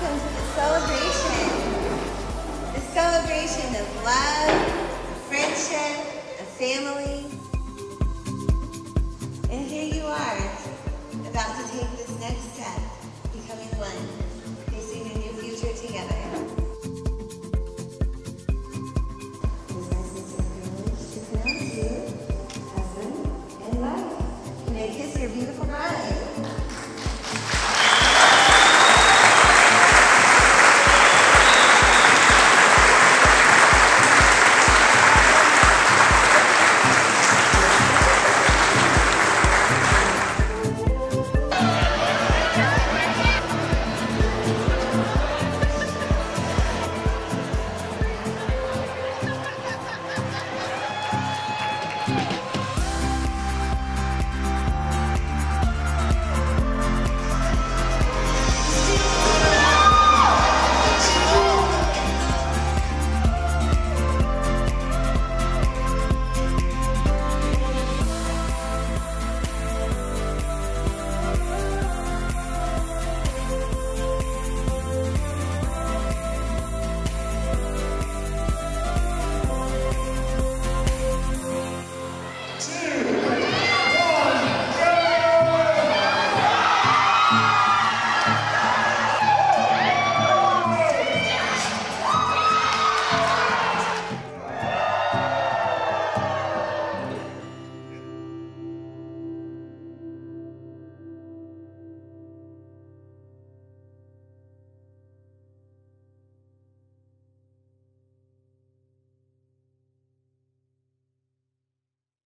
welcome to the celebration. The celebration of love, friendship, of family. And here you are, about to take this next step, becoming one, facing a new future together. Kiss Your beautiful bride.